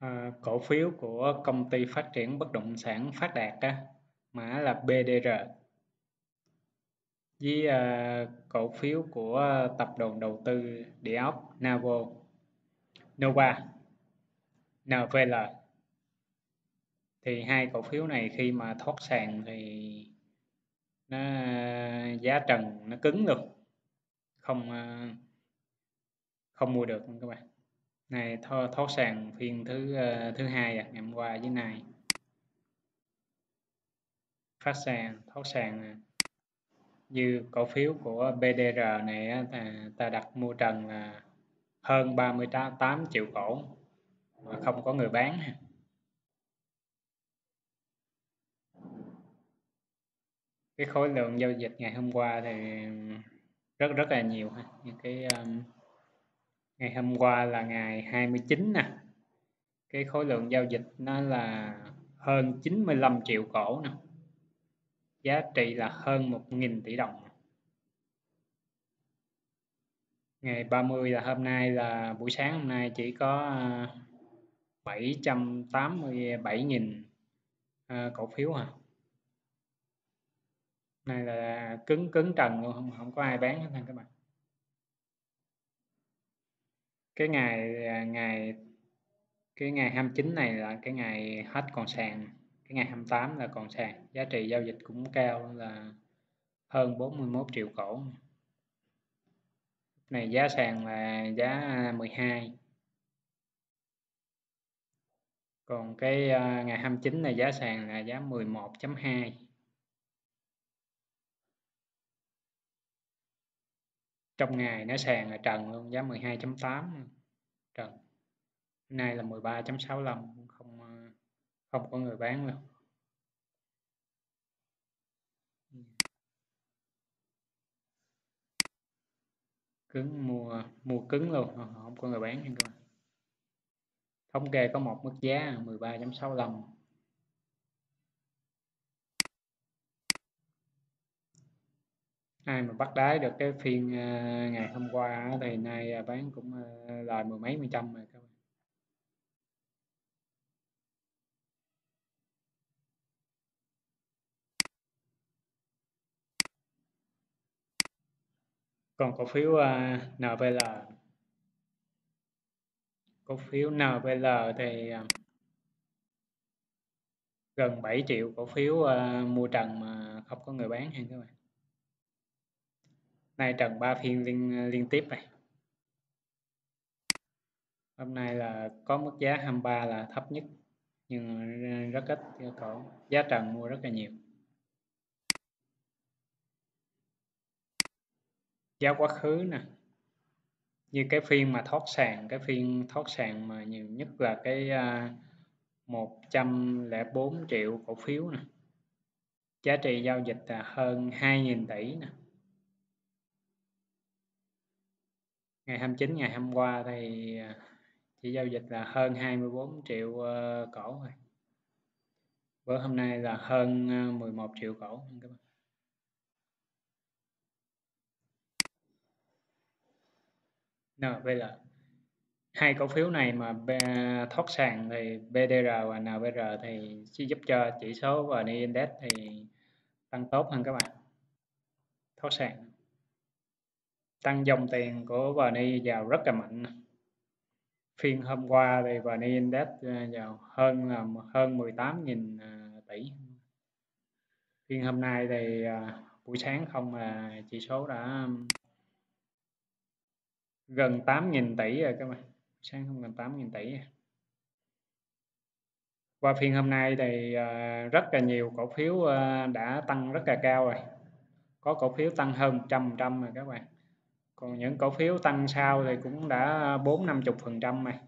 à, cổ phiếu của công ty phát triển bất động sản phát đạt á, mã là BDR với à, cổ phiếu của tập đoàn đầu tư địa ốc Navo Nova NVL thì hai cổ phiếu này khi mà thoát sàn thì nó giá trần nó cứng luôn không ờ, không mua được các bạn này thoát, thoát sàn phiên thứ uh, thứ hai à, ngày hôm qua với này phát sàn thoát sàn à. như cổ phiếu của BDR này ta, ta đặt mua trần là hơn 38 triệu cổ mà không có người bán. Cái khối lượng giao dịch ngày hôm qua thì rất rất là nhiều ha. Những cái um, ngày hôm qua là ngày 29 nè. Cái khối lượng giao dịch nó là hơn 95 triệu cổ nè. Giá trị là hơn 1.000 tỷ đồng ngày 30 là hôm nay là buổi sáng hôm nay chỉ có à, 787.000 à, cổ phiếu à. Này là cứng cứng trần luôn không không có ai bán hết các bạn cái ngày à, ngày, cái ngày 29 này là cái ngày hết còn sàn cái ngày 28 là còn sàn giá trị giao dịch cũng cao là hơn 41 triệu cổ. Này giá sàn là giá 12 còn cái à, ngày 29 này giá sàn là giá 11.2 trong ngày nó sàn là trần luôn, giá 12.8 trần. Nay là 13.65 không ờ, không có người bán luôn. Cứng mua mua cứng luôn ờ, không có người bán nha các bạn thống kê có một mức giá 13.65 ai mà bắt đáy được cái phiên ờ, ngày hôm qua thì nay à, bán cũng ờ, lời mười mấy mươi trăm rồi các bạn. Còn cổ phiếu ờ, uh, NVL cổ phiếu NVL thì gần 7 triệu cổ phiếu mua trần mà không có người bán ha các bạn? Nay trần 3 phiên liên liên tiếp này. Hôm nay là có mức giá 23 là thấp nhất, nhưng rất ít cổ giá trần mua rất là nhiều. Giá quá khứ nè. Như cái phiên mà thoát sàn, cái phiên thoát sàn mà nhiều nhất là cái à, 104 triệu cổ phiếu nè. Giá trị giao dịch là hơn 2.000 tỷ nè. Ngày 29 ngày hôm qua thì à, chỉ giao dịch là hơn 24 triệu ờ, cổ rồi bữa hôm nay là hơn ờ, 11 triệu cổ. Các bạn NVL hai cổ phiếu này mà thoát sàn thì BDR và NVR thì sẽ giúp cho chỉ số và index thì tăng tốt hơn các bạn. Thoát sàn tăng dòng tiền của VN vào rất là mạnh. Phiên hôm qua thì VN Index ờ, vào hơn là hơn 18.000 ờ, tỷ. Phiên hôm nay thì ờ, buổi sáng không là chỉ số đã gần 8.000 tỷ rồi các bạn. Sáng không gần 8.000 tỷ. Qua phiên hôm nay thì rất là nhiều cổ phiếu đã tăng rất là cao rồi. Có cổ phiếu tăng hơn 100 trăm rồi các bạn còn những cổ phiếu tăng sau thì cũng đã bốn năm chục phần trăm này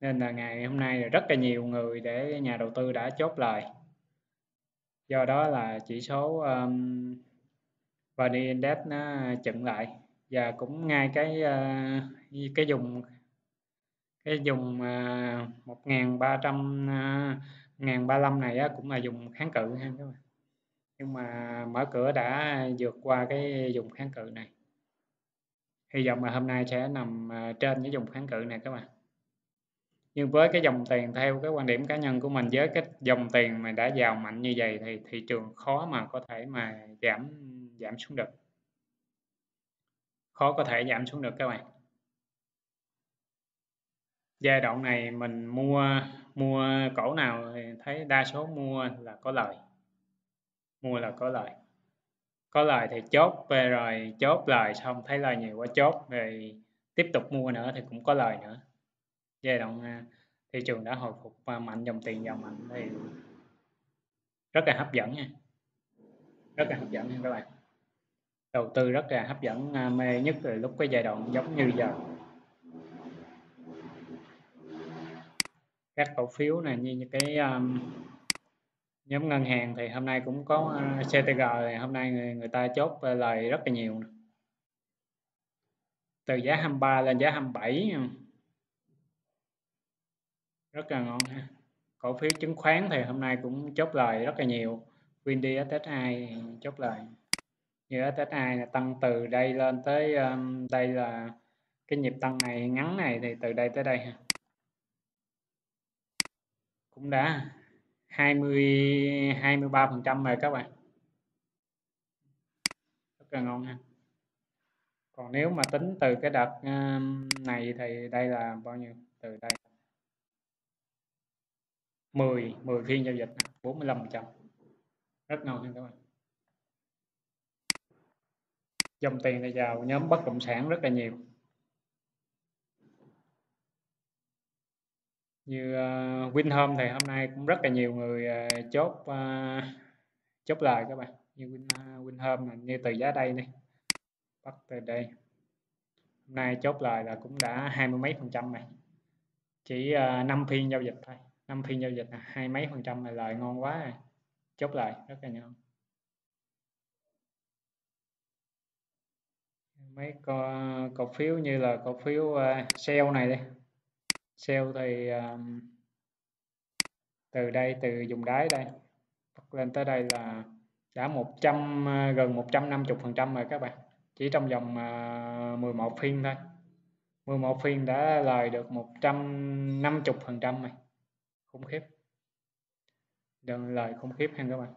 nên là ngày hôm nay là rất là nhiều người để nhà đầu tư đã chốt lời. Do đó là chỉ số um, VN Index nó chững lại và cũng ngay cái uh, cái dùng cái dùng uh, 1300 uh, 1035 này á, cũng là dùng kháng cự ha các bạn. Nhưng mà mở cửa đã vượt qua cái dùng kháng cự này hy vọng là hôm nay sẽ nằm à, trên cái vùng kháng cự này các bạn. Nhưng với cái dòng tiền, theo cái quan điểm cá nhân của mình, với cái dòng tiền mà đã vào mạnh như vậy thì thị trường khó mà có thể mà giảm giảm xuống được. Khó có thể giảm xuống được các bạn. Giai đoạn này mình mua mua cổ nào thì thấy đa số mua là có lời mua là có lời có lời thì chốt về rồi chốt lời xong thấy lời nhiều quá chốt rồi tiếp tục mua nữa thì cũng có lời nữa. Giai đoạn à, thị trường đã hồi phục mạnh dòng tiền vào mạnh thì rất là hấp dẫn nha. Rất là hấp dẫn nha các bạn. Đầu tư rất là hấp dẫn à, mê nhất là lúc cái giai đoạn giống như giờ. Các cổ phiếu này như cái um, nhóm ngân hàng thì hôm nay cũng có à, CTG thì hôm nay người, người ta chốt à, lời rất là nhiều từ giá 23 lên giá 27 rất là ngon ha. Cổ phiếu chứng khoán thì hôm nay cũng chốt lời rất là nhiều. Windy SSI chốt lời. Như SSI là tăng từ đây lên tới um, đây là cái nhịp tăng này ngắn này thì từ đây tới đây ha. Cũng đã 20 23 phần trăm rồi các bạn. Rất là ngon ha còn nếu mà tính từ cái đợt ờ, này thì đây là bao nhiêu? Từ đây. 10 10 phiên giao dịch 45 phần trăm. Rất ngon ha các bạn. Dòng tiền này vào nhóm bất động sản rất là nhiều. Như ờ, uh, Winhome thì hôm nay cũng rất là nhiều người uh, chốt uh, chốt lời các bạn. Như Win, uh, Winhome là như từ giá đây đi bắt từ đây. Hôm nay chốt lời là cũng đã hai mươi mấy phần trăm này. Chỉ uh, 5 phiên giao dịch thôi. Năm phiên giao dịch là hai mấy phần trăm là lời ngon quá rồi chốt lời rất là ngon. Mấy co, cổ phiếu như là cổ phiếu uh, sale này đây sale thì um, từ đây từ dùng đáy đây. Lên tới đây là đã 100 ờ, gần 150 phần trăm rồi các bạn. Chỉ trong vòng ờ, uh, 11 phiên thôi. 11 phiên đã lời được 150 phần trăm này khủng khiếp. Đừng lời khủng khiếp ha các bạn.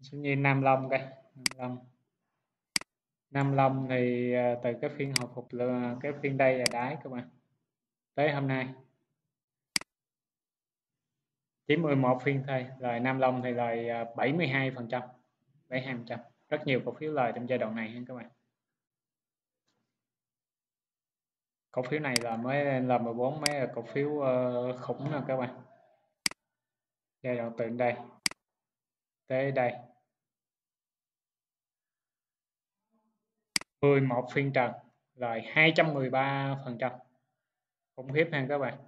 Số như Nam Long đây. Nam Long. Nam Long thì à, từ cái phiên hồi phục là cái phiên đây là đáy các bạn tới hôm nay. Chỉ 11 phiên thôi lời Nam Long thì lời ờ, 72 à, phần trăm 72 phần trăm. Rất nhiều cổ phiếu lời trong giai đoạn này ha các bạn. Cổ phiếu này là mới là 14 mấy là cổ phiếu uh, khủng nè các bạn. Giai đoạn từ đây tới đây. 11 phiên trần, rồi 213 phần trăm. Khủng khiếp ha các bạn.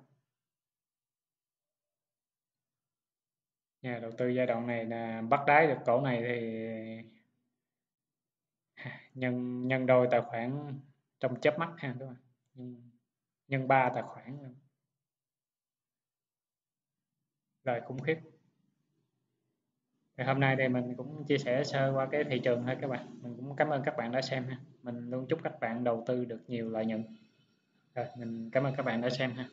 Nhà đầu tư giai đoạn này là bắt đáy được cổ này thì nhân nhân đôi tài khoản trong chớp mắt ha các bạn. Nhân ba tài khoản. Rồi khủng khiếp thì hôm nay thì mình cũng chia sẻ sơ qua cái thị trường thôi các bạn. Mình cũng cảm ơn các bạn đã xem ha. Mình luôn chúc các bạn đầu tư được nhiều lợi nhuận. Rồi, mình cảm ơn các bạn đã xem ha.